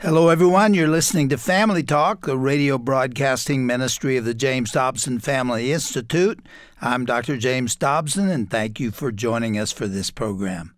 Hello, everyone. You're listening to Family Talk, the radio broadcasting ministry of the James Dobson Family Institute. I'm Dr. James Dobson, and thank you for joining us for this program.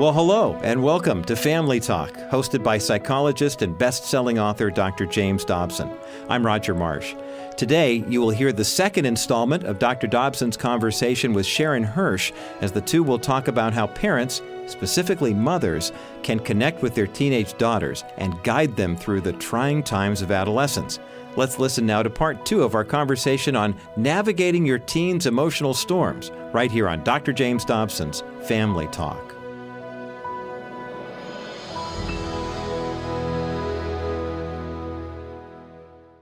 Well, hello, and welcome to Family Talk, hosted by psychologist and best selling author Dr. James Dobson. I'm Roger Marsh. Today, you will hear the second installment of Dr. Dobson's conversation with Sharon Hersh as the two will talk about how parents, specifically mothers, can connect with their teenage daughters and guide them through the trying times of adolescence. Let's listen now to part two of our conversation on navigating your teen's emotional storms, right here on Dr. James Dobson's Family Talk.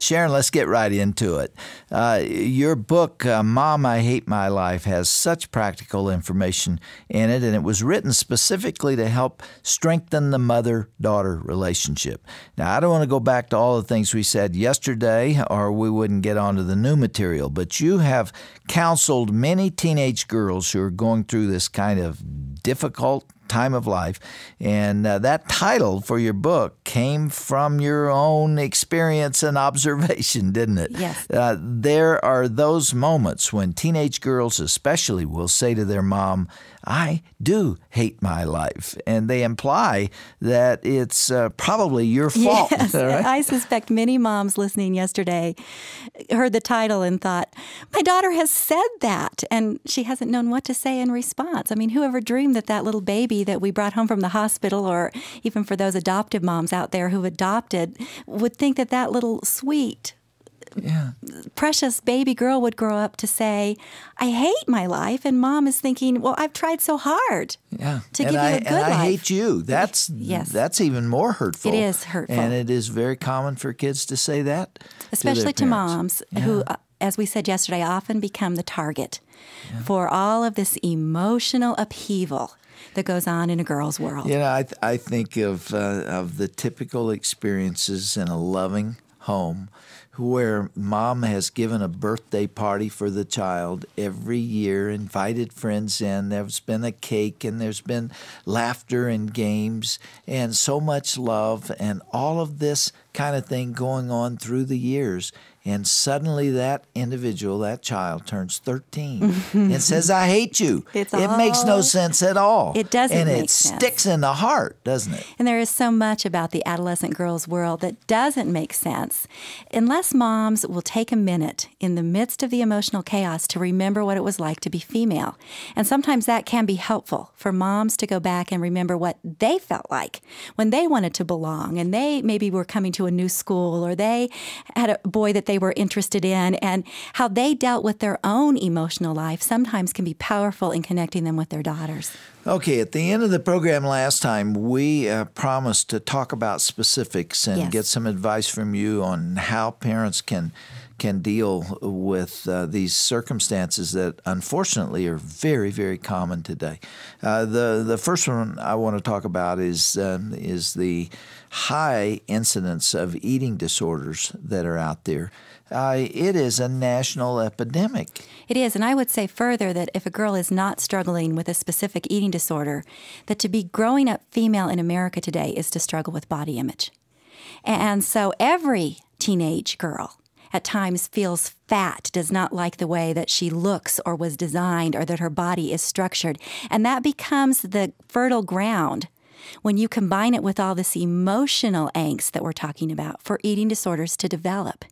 Sharon, let's get right into it. Uh, your book, uh, Mom, I Hate My Life, has such practical information in it, and it was written specifically to help strengthen the mother daughter relationship. Now, I don't want to go back to all the things we said yesterday, or we wouldn't get onto the new material, but you have counseled many teenage girls who are going through this kind of difficult time of life. And uh, that title for your book came from your own experience and observation, didn't it? Yes. Uh, there are those moments when teenage girls, especially, will say to their mom, I do hate my life. And they imply that it's uh, probably your fault. Yes. Right? I suspect many moms listening yesterday heard the title and thought, my daughter has said that. And she hasn't known what to say in response. I mean, whoever dreamed that that little baby that we brought home from the hospital, or even for those adoptive moms out there who adopted, would think that that little sweet, yeah. precious baby girl would grow up to say, I hate my life. And mom is thinking, well, I've tried so hard yeah. to and give I, you a good and I hate you. That's Yes. that's even more hurtful. It is hurtful. and it is very common for kids to say that, to especially to, parents. moms who, uh, as we said yesterday, often become the target for all of this emotional upheaval that goes on in a girl's world. You know, I, th- I think of uh, of the typical experiences in a loving home where mom has given a birthday party for the child every year, invited friends in. There's been a cake and there's been laughter and games and so much love and all of this kind of thing going on through the years. And suddenly that individual, that child, turns 13 and says, I hate you. It's it makes no sense at all. It doesn't And it sense. sticks in the heart, doesn't it? And there is so much about the adolescent girl's world that doesn't make sense unless moms will take a minute in the midst of the emotional chaos to remember what it was like to be female. And sometimes that can be helpful for moms to go back and remember what they felt like when they wanted to belong and they maybe were coming to a new school or they had a boy that they were interested in and how they dealt with their own emotional life sometimes can be powerful in connecting them with their daughters. Okay, at the end of the program last time, we uh, promised to talk about specifics and Yes. get some advice from you on how parents can can deal with uh, these circumstances that unfortunately are very, very common today. Uh, the the first one I want to talk about is um, is the high incidence of eating disorders that are out there. Uh, it is a national epidemic. It is, and I would say further that if a girl is not struggling with a specific eating disorder, that to be growing up female in America today is to struggle with body image. And so every teenage girl at times feels fat, does not like the way that she looks or was designed or that her body is structured. And that becomes the fertile ground when you combine it with all this emotional angst that we're talking about for eating disorders to develop.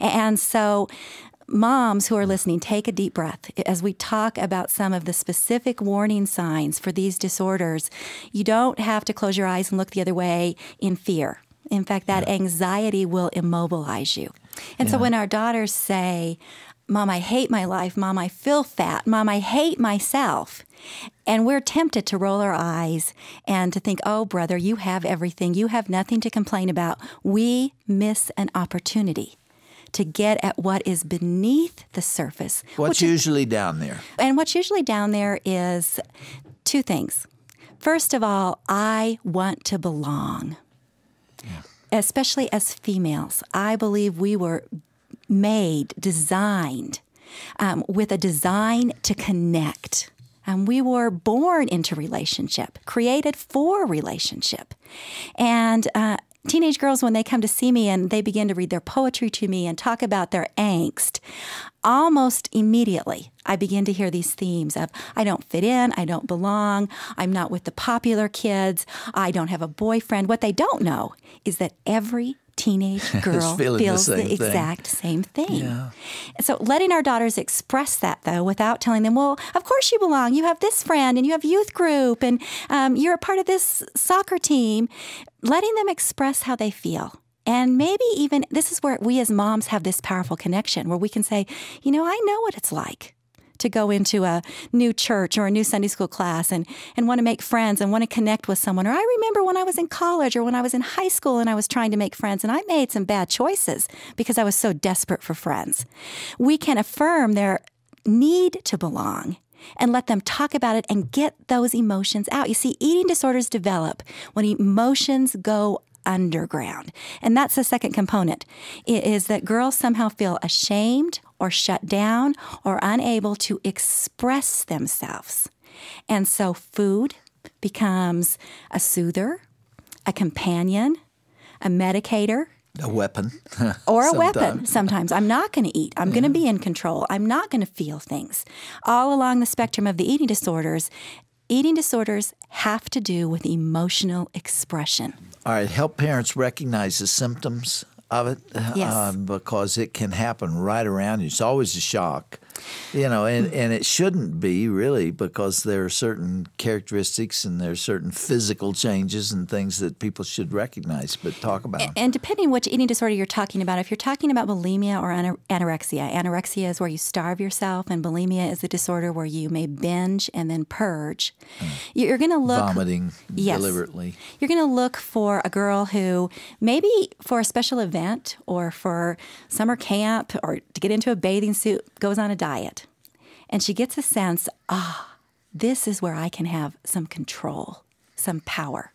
And so, moms who are listening, take a deep breath. As we talk about some of the specific warning signs for these disorders, you don't have to close your eyes and look the other way in fear. In fact, that anxiety will immobilize you. And so, when our daughters say, Mom, I hate my life. Mom, I feel fat. Mom, I hate myself. And we're tempted to roll our eyes and to think, oh, brother, you have everything. You have nothing to complain about. We miss an opportunity to get at what is beneath the surface. What's which is- usually down there? and what's usually down there is two things. First of all, I want to belong. Yeah. Especially as females, I believe we were made, designed um, with a design to connect. Um, we were born into relationship, created for relationship. And uh, teenage girls, when they come to see me and they begin to read their poetry to me and talk about their angst, almost immediately I begin to hear these themes of I don't fit in, I don't belong, I'm not with the popular kids, I don't have a boyfriend. What they don't know is that every teenage girl feels the, the exact same thing. Yeah. So letting our daughters express that though, without telling them, "Well, of course you belong. You have this friend, and you have youth group, and um, you're a part of this soccer team." Letting them express how they feel. And maybe even this is where we as moms have this powerful connection where we can say, you know, I know what it's like to go into a new church or a new Sunday school class and, and want to make friends and want to connect with someone. Or I remember when I was in college or when I was in high school and I was trying to make friends and I made some bad choices because I was so desperate for friends. We can affirm their need to belong and let them talk about it and get those emotions out. You see, eating disorders develop when emotions go underground. And that's the second component is that girls somehow feel ashamed or shut down or unable to express themselves. And so food becomes a soother, a companion, a medicator, a weapon. or a weapon sometimes. I'm not going to eat. I'm yeah. going to be in mm-hmm. control. I'm not going to feel things. All along the spectrum of the eating disorders, eating disorders have to do with emotional expression. All right, help parents recognize the symptoms of it yes. um, because it can happen right around you. It's always a shock you know, and, and it shouldn't be really because there are certain characteristics and there are certain physical changes and things that people should recognize, but talk about. And, and depending which eating disorder you're talking about, if you're talking about bulimia or anorexia, anorexia is where you starve yourself, and bulimia is a disorder where you may binge and then purge. Mm. You're going to look vomiting yes, deliberately. You're going to look for a girl who maybe for a special event or for summer camp or to get into a bathing suit goes on a diet diet. And she gets a sense ah, this is where I can have some control, some power.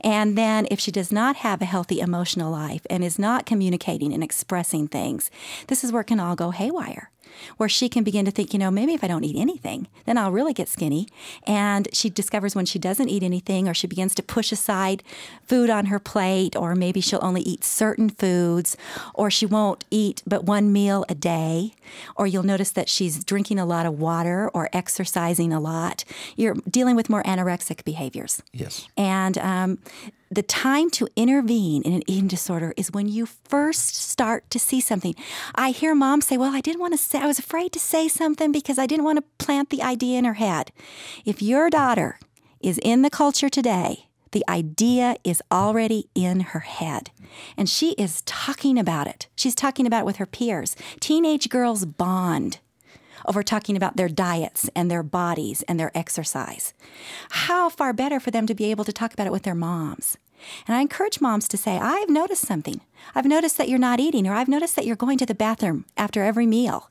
And then, if she does not have a healthy emotional life and is not communicating and expressing things, this is where it can all go haywire where she can begin to think, you know, maybe if I don't eat anything, then I'll really get skinny. And she discovers when she doesn't eat anything or she begins to push aside food on her plate, or maybe she'll only eat certain foods, or she won't eat but one meal a day, or you'll notice that she's drinking a lot of water or exercising a lot. You're dealing with more anorexic behaviors. Yes. And um, the time to intervene in an eating disorder is when you first start to see something. I hear moms say, Well, I didn't want to say, I was afraid to say something because I didn't want to plant the idea in her head. If your daughter is in the culture today, the idea is already in her head. And she is talking about it. She's talking about it with her peers. Teenage girls bond over talking about their diets and their bodies and their exercise. How far better for them to be able to talk about it with their moms. And I encourage moms to say, I've noticed something. I've noticed that you're not eating, or I've noticed that you're going to the bathroom after every meal.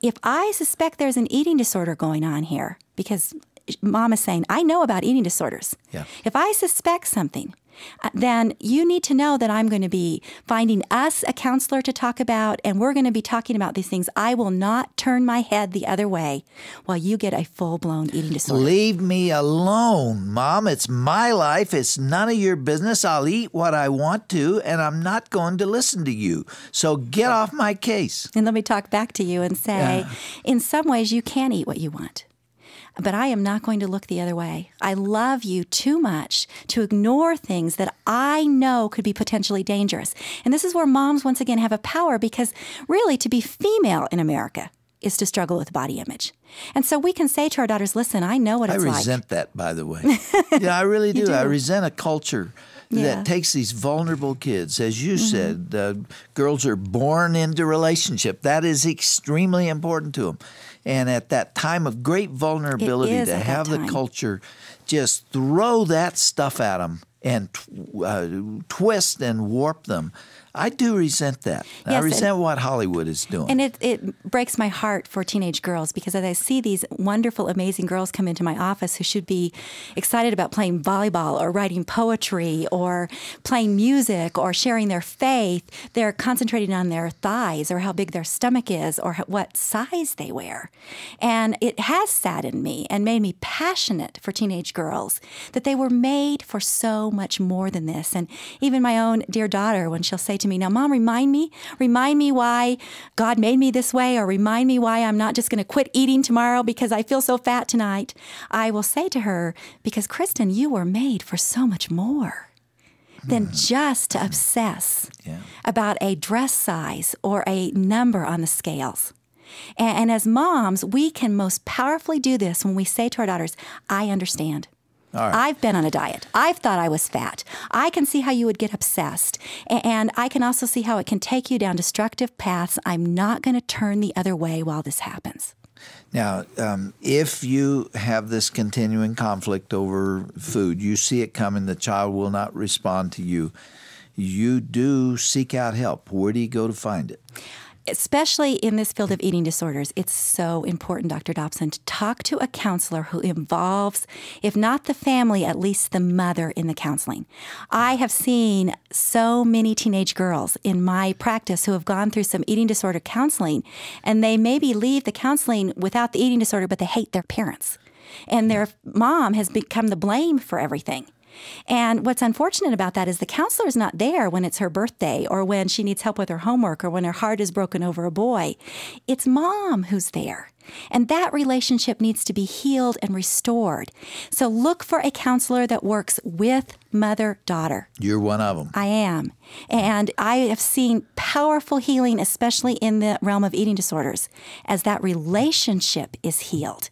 If I suspect there's an eating disorder going on here, because mom is saying, I know about eating disorders. Yeah. If I suspect something, Uh, then you need to know that I'm going to be finding us a counselor to talk about, and we're going to be talking about these things. I will not turn my head the other way while you get a full blown eating disorder. Leave me alone, Mom. It's my life. It's none of your business. I'll eat what I want to, and I'm not going to listen to you. So get off my case. And let me talk back to you and say, yeah. in some ways, you can eat what you want but I am not going to look the other way. I love you too much to ignore things that I know could be potentially dangerous. And this is where moms, once again, have a power because really to be female in America is to struggle with body image. And so we can say to our daughters, listen, I know what it's like. I resent like. that, by the way. yeah, I really do. do. I resent a culture yeah. that takes these vulnerable kids, as you mm-hmm. said, uh, girls are born into relationship. That is extremely important to them. And at that time of great vulnerability, to have the culture just throw that stuff at them and uh, twist and warp them I do resent that. I resent and- what Hollywood is doing. And it, it breaks my heart for teenage girls because as I see these wonderful, amazing girls come into my office who should be excited about playing volleyball or writing poetry or playing music or sharing their faith, they're concentrating on their thighs or how big their stomach is or what size they wear. And it has saddened me and made me passionate for teenage girls that they were made for so much more than this. And even my own dear daughter, when she'll say to me, Now, mom, remind me, remind me why God made me this way, or remind me why I'm not just going to quit eating tomorrow because I feel so fat tonight, I will say to her, Because Kristen, you were made for so much more than mm. just to obsess Yeah. about a dress size or a number on the scales. And, and as moms, we can most powerfully do this when we say to our daughters, I understand. I've been on a diet. I've thought I was fat. I can see how you would get obsessed. And I can also see how it can take you down destructive paths. I'm not going to turn the other way while this happens. Now, um, if you have this continuing conflict over food, you see it coming, the child will not respond to you. You do seek out help. Where do you go to find it? Especially in this field of eating disorders, it's so important, Dr. Dobson, to talk to a counselor who involves, if not the family, at least the mother in the counseling. I have seen so many teenage girls in my practice who have gone through some eating disorder counseling, and they maybe leave the counseling without the eating disorder, but they hate their parents. And their mom has become the blame for everything. And what's unfortunate about that is the counselor is not there when it's her birthday or when she needs help with her homework or when her heart is broken over a boy. It's mom who's there. And that relationship needs to be healed and restored. So look for a counselor that works with mother daughter. You're one of them. I am. And I have seen powerful healing, especially in the realm of eating disorders, as that relationship is healed.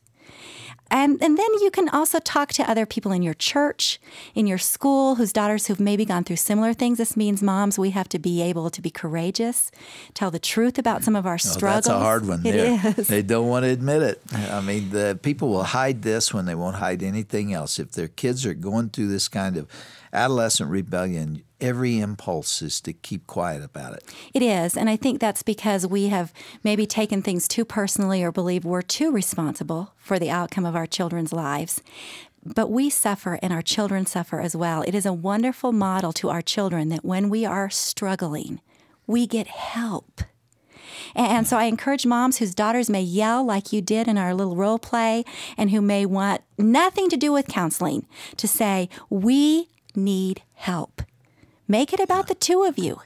And, and then you can also talk to other people in your church, in your school, whose daughters who've maybe gone through similar things. This means, moms, we have to be able to be courageous, tell the truth about some of our Oh, struggles. that's a hard one. It there. is. They don't want to admit it. I mean, the people will hide this when they won't hide anything else. If their kids are going through this kind of adolescent rebellion, every impulse is to keep quiet about it. It is. And I think that's because we have maybe taken things too personally or believe we're too responsible for the outcome of our children's lives. But we suffer and our children suffer as well. It is a wonderful model to our children that when we are struggling, we get help. And so I encourage moms whose daughters may yell like you did in our little role play and who may want nothing to do with counseling to say, We need help. Make it about the two of you.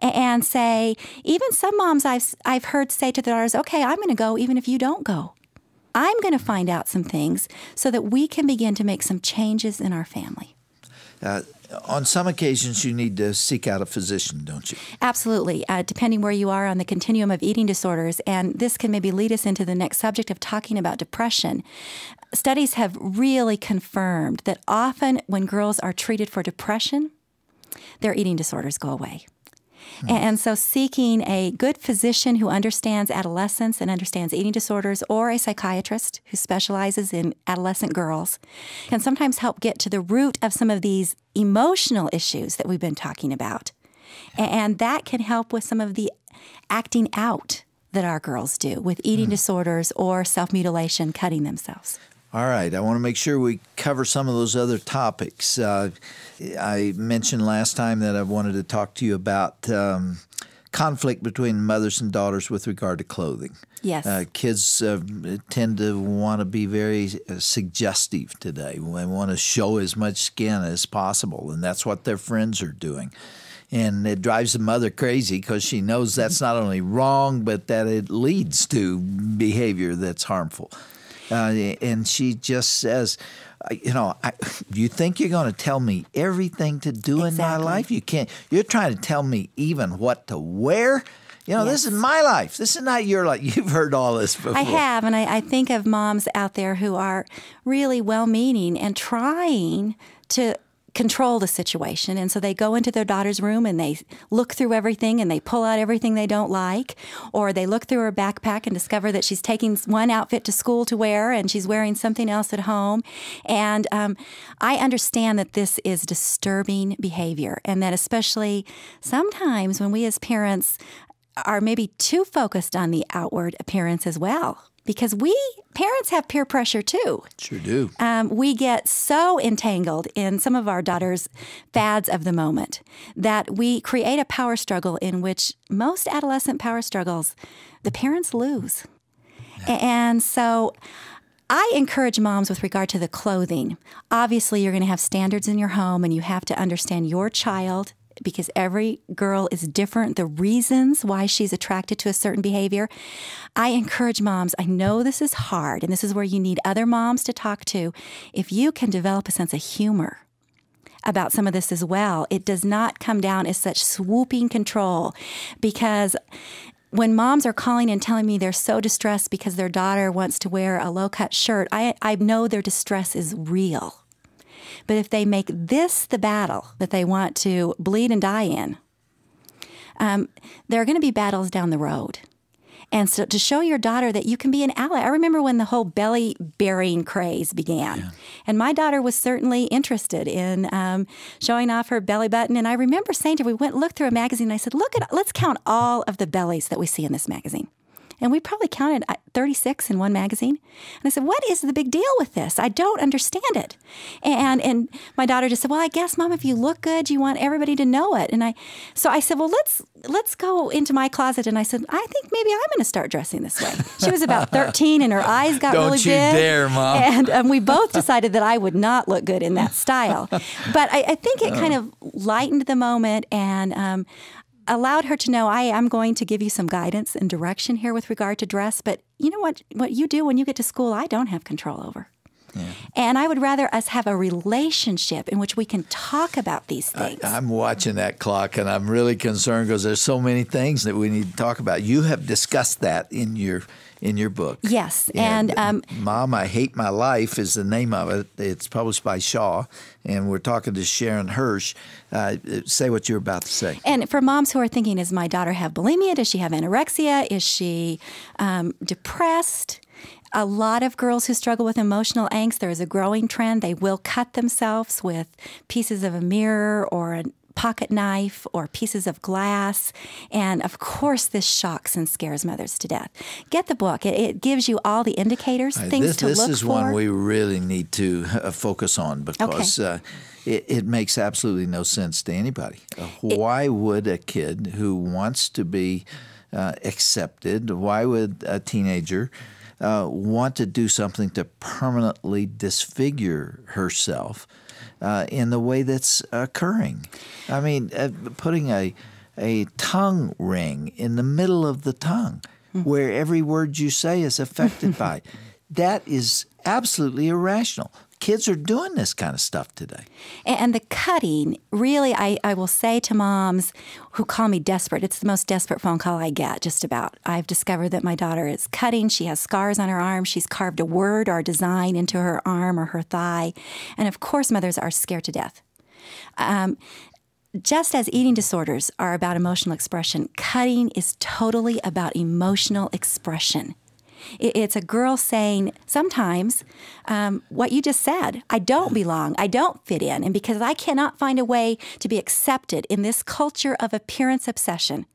And say, even some moms I've, I've heard say to their daughters, okay, I'm going to go even if you don't go. I'm going to find out some things so that we can begin to make some changes in our family. Uh, on some occasions, you need to seek out a physician, don't you? Absolutely, uh, depending where you are on the continuum of eating disorders. And this can maybe lead us into the next subject of talking about depression. Studies have really confirmed that often when girls are treated for depression, their eating disorders go away. Hmm. And so, seeking a good physician who understands adolescence and understands eating disorders, or a psychiatrist who specializes in adolescent girls, can sometimes help get to the root of some of these emotional issues that we've been talking about. And that can help with some of the acting out that our girls do with eating hmm. disorders or self mutilation, cutting themselves. All right, I want to make sure we cover some of those other topics. Uh, I mentioned last time that I wanted to talk to you about um, conflict between mothers and daughters with regard to clothing. Yes. Uh, kids uh, tend to want to be very uh, suggestive today. They want to show as much skin as possible, and that's what their friends are doing. And it drives the mother crazy because she knows that's not only wrong, but that it leads to behavior that's harmful. Uh, and she just says, you know, I, you think you're going to tell me everything to do in my life? You can't. You're trying to tell me even what to wear. You know, this is my life. This is not your life. You've heard all this before. I have, and I, I think of moms out there who are really well meaning and trying to control the situation. And so they go into their daughter's room and they look through everything and they pull out everything they don't like. Or they look through her backpack and discover that she's taking one outfit to school to wear and she's wearing something else at home. And um, I understand that this is disturbing behavior and that especially sometimes when we as parents are maybe too focused on the outward appearance as well because we parents have peer pressure too. Sure do. Um, we get so entangled in some of our daughters' fads of the moment that we create a power struggle in which most adolescent power struggles, the parents lose. Yeah. And so I encourage moms with regard to the clothing. Obviously, you're going to have standards in your home and you have to understand your child because every girl is different, the reasons why she's attracted to a certain behavior. I encourage moms, I know this is hard, and this is where you need other moms to talk to. If you can develop a sense of humor, about some of this as well. It does not come down as such swooping control because when moms are calling and telling me they're so distressed because their daughter wants to wear a low cut shirt, I, I know their distress is real. But if they make this the battle that they want to bleed and die in, um, there are going to be battles down the road. And so to show your daughter that you can be an ally. I remember when the whole belly bearing craze began. Yeah. And my daughter was certainly interested in um, showing off her belly button. And I remember saying to her, we went look through a magazine. And I said, look at, let's count all of the bellies that we see in this magazine. And we probably counted uh, 36 in one magazine. And I said, What is the big deal with this? I don't understand it. And and my daughter just said, Well, I guess, Mom, if you look good, you want everybody to know it. And I so I said, Well, let's let's go into my closet. And I said, I think maybe I'm going to start dressing this way. She was about 13 and her eyes got don't really you big. dare, Mom. And um, we both decided that I would not look good in that style. But I, I think it kind of lightened the moment and um, allowed her to know I am going to give you some guidance and direction here with regard to dress, but you know what what you do when you get to school I don't have control over. Yeah. And I would rather us have a relationship in which we can talk about these things. I, am watching that clock and I'm really concerned because there's so many things that we need to talk about. You have discussed that in your in your book. Yes, and, and um, "Mom, I Hate My Life" is the name of it. It's published by Shaw, and we're talking to Sharon Hersh. Uh, say what you're about to say. And for moms who are thinking, "Does my daughter have bulimia? Does she have anorexia? Is she um, depressed?" a lot of girls who struggle with emotional angst, there is a growing trend. They will cut themselves with pieces of a mirror or a pocket knife or pieces of glass. And of course, this shocks and scares mothers to death. Get the book, it, it gives you all the indicators, right, things this, to this look for. This is one we really need to uh, focus on because. Okay. Uh, it, it, makes absolutely no sense to anybody. Uh, why it, would a kid who wants to be uh, accepted, why would a teenager uh, want to do something to permanently disfigure herself uh, in the way that's occurring. I mean, uh, putting a a tongue ring in the middle of the tongue, mm-hmm. where every word you say is affected by. That is absolutely irrational kids are doing this kind of stuff today. And the cutting, really, I, I will say to moms who call me desperate, it's the most desperate phone call I get, just about. I've discovered that my daughter is cutting. She has scars on her arm. She's carved a word or a design into her arm or her thigh. And of course, mothers are scared to death. Um, just as eating disorders are about emotional expression, cutting is totally about emotional expression. It's a girl saying sometimes um, what you just said I don't belong, I don't fit in. And because I cannot find a way to be accepted in this culture of appearance obsession,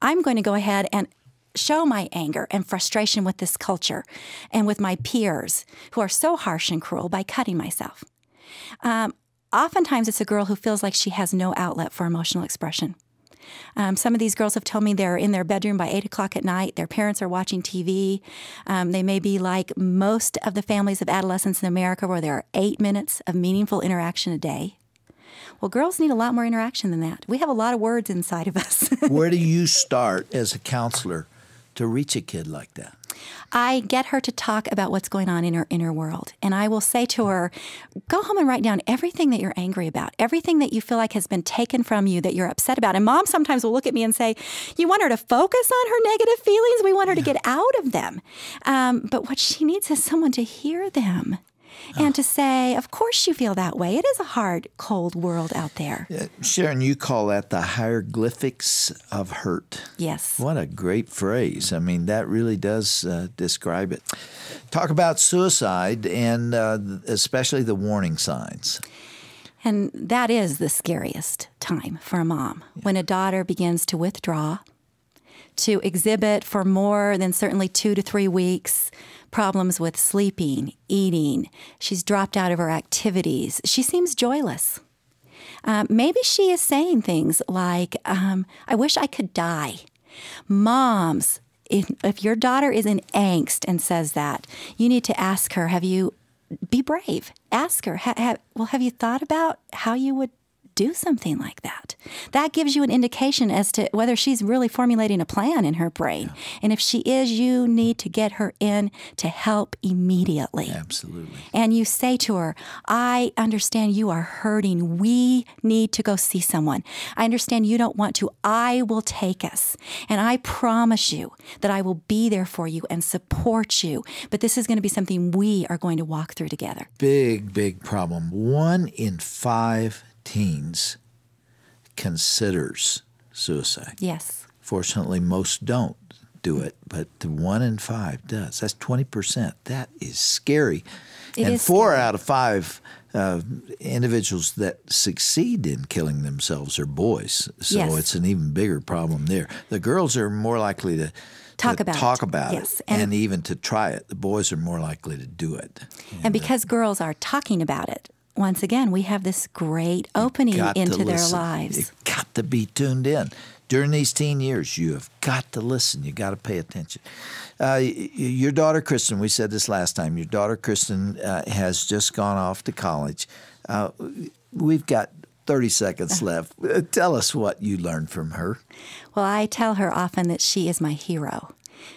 I'm going to go ahead and show my anger and frustration with this culture and with my peers who are so harsh and cruel by cutting myself. Um, oftentimes, it's a girl who feels like she has no outlet for emotional expression. Um, some of these girls have told me they're in their bedroom by eight o'clock at night. Their parents are watching TV. Um, they may be like most of the families of adolescents in America, where there are eight minutes of meaningful interaction a day. Well, girls need a lot more interaction than that. We have a lot of words inside of us. Where do you start as a counselor to reach a kid like that? I get her to talk about what's going on in her inner world. And I will say to her, go home and write down everything that you're angry about, everything that you feel like has been taken from you that you're upset about. And mom sometimes will look at me and say, You want her to focus on her negative feelings? We want her to get out of them. Um, but what she needs is someone to hear them and to say, of course you feel that way. It is a hard, cold world out there. Uh, Sharon, you call that the hieroglyphics of hurt. Yes. What a great phrase. I mean, that really does uh, describe it. Talk about suicide and uh, especially the warning signs. And that is the scariest time for a mom when a daughter begins to withdraw, to exhibit for more than certainly two to three weeks problems with sleeping, eating. She's dropped out of her activities. She seems joyless. Uh, maybe she is saying things like, um, I wish I could die. Moms, if, if your daughter is in angst and says that, you need to ask her, have you, be brave. Ask her, ha, ha, well, have you thought about how you would do something like that. That gives you an indication as to whether she's really formulating a plan in her brain. Yeah. And if she is, you need to get her in to help immediately. Absolutely. And you say to her, I understand you are hurting. We need to go see someone. I understand you don't want to. I will take us. And I promise you that I will be there for you and support you. But this is going to be something we are going to walk through together. Big, big problem. One in five teens considers suicide. Yes. Fortunately, most don't do it, but the one in five does. That's 20%. That is scary. It and is four scary. out of five uh, individuals that succeed in killing themselves are boys. So Yes. it's an even bigger problem there. The girls are more likely to Talk about talk it. about Yes. it And- and even to try it. The boys are more likely to do it. And because girls are talking about it, once again, we have this great opening into their lives. You've got to be tuned in. During these teen years, you have got to listen. You got to pay attention. Uh, your daughter, Kristen, we said this last time, your daughter, Kristen, uh, has just gone off to college. Uh, we've got 30 seconds left. Uh, Tell us what you learned from her. Well, I tell her often that she is my hero.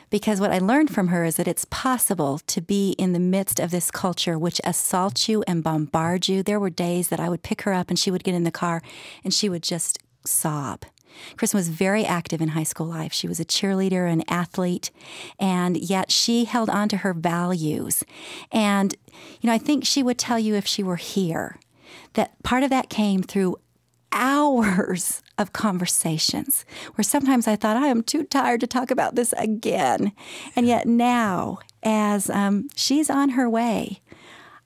Because what I learned from her is that it's possible to be in the midst of this culture which assaults you and bombards you. There were days that I would pick her up and she would get in the car and she would just sob. Kristen was very active in high school life. She was a cheerleader, an athlete, and yet she held on to her values. And, you know, I think she would tell you if she were here that part of that came through hours of conversations where sometimes I thought, I am too tired to talk about this again. And yet now, as um, she's on her way,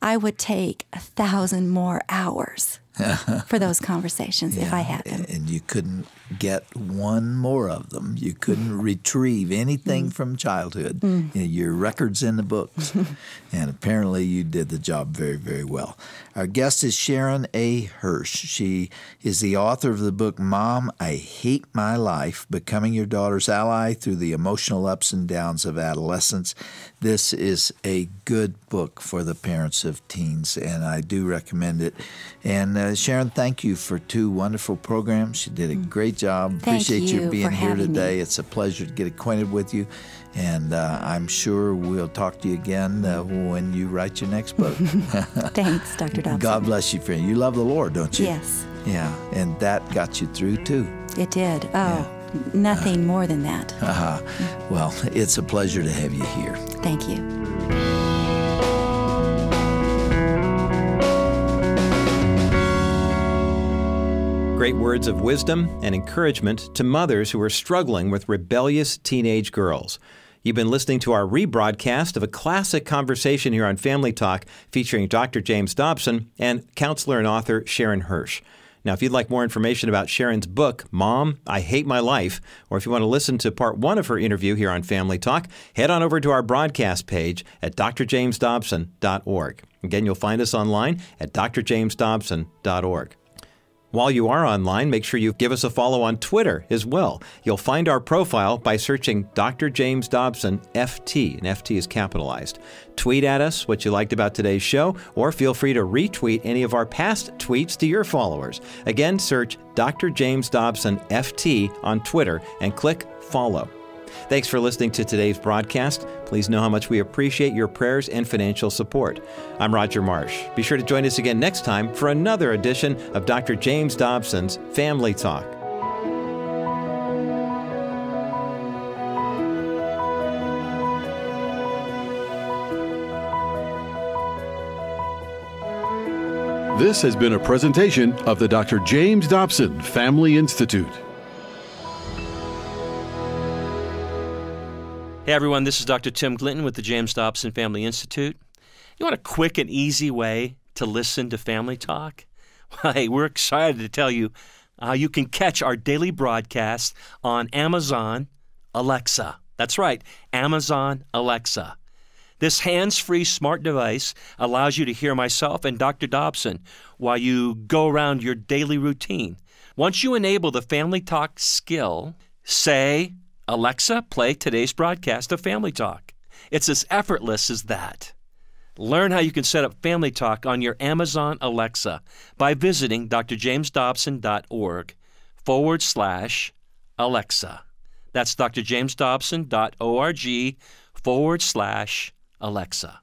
I would take a thousand more hours for those conversations if I had them. And you couldn't get one more of them. You couldn't hmm. retrieve anything hmm. from childhood. Hmm. You know, your record's in the books. and apparently you did the job very, very well. Our guest is Sharon A. Hersh. She is the author of the book Mom, I Hate My Life Becoming Your Daughter's Ally Through the Emotional Ups and Downs of Adolescence. This is a good book for the parents of teens, and I do recommend it. And uh, Sharon, thank you for two wonderful programs. You did a great job. Thank Appreciate you you being here having me. today. It's a pleasure to get acquainted with you. And uh, I'm sure we'll talk to you again uh, when you write your next book. Thanks, Dr. Dobson. God bless you, friend. You love the Lord, don't you? Yes, Yeah, and that got you through too. it did. Oh, nothing more than that. Uh-huh. well, it's a pleasure to have you here. Thank you. Great words of wisdom and encouragement to mothers who are struggling with rebellious teenage girls. You've been listening to our rebroadcast of a classic conversation here on Family Talk featuring Dr. James Dobson and counselor and author Sharon Hersh. Now, if you'd like more information about Sharon's book, Mom, I Hate My Life, or if you want to listen to part one of her interview here on Family Talk, head on over to our broadcast page at drjamesdobson.org. Again, you'll find us online at drjamesdobson.org. While you are online, make sure you give us a follow on Twitter as well. You'll find our profile by searching Dr. James Dobson FT, and FT is capitalized. Tweet at us what you liked about today's show, or feel free to retweet any of our past tweets to your followers. Again, search Dr. James Dobson FT on Twitter and click follow. Thanks for listening to today's broadcast. Please know how much we appreciate your prayers and financial support. I'm Roger Marsh. Be sure to join us again next time for another edition of Dr. James Dobson's Family Talk. This has been a presentation of the Dr. James Dobson Family Institute. Hey everyone, this is Dr. Tim Clinton with the James Dobson Family Institute. You want a quick and easy way to listen to Family Talk? Well, hey, we're excited to tell you how you can catch our daily broadcast on Amazon Alexa. That's right, Amazon Alexa. This hands free smart device allows you to hear myself and Dr. Dobson while you go around your daily routine. Once you enable the Family Talk skill, say, Alexa, play today's broadcast of Family Talk. It's as effortless as that. Learn how you can set up Family Talk on your Amazon Alexa by visiting drjamesdobson.org forward slash Alexa. That's drjamesdobson.org forward slash Alexa.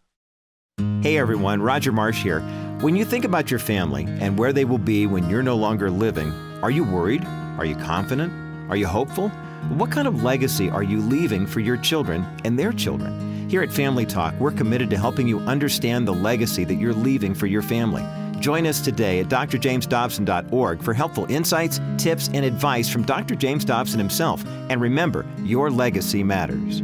Hey everyone, Roger Marsh here. When you think about your family and where they will be when you're no longer living, are you worried? Are you confident? Are you hopeful? What kind of legacy are you leaving for your children and their children? Here at Family Talk, we're committed to helping you understand the legacy that you're leaving for your family. Join us today at drjamesdobson.org for helpful insights, tips, and advice from Dr. James Dobson himself. And remember, your legacy matters.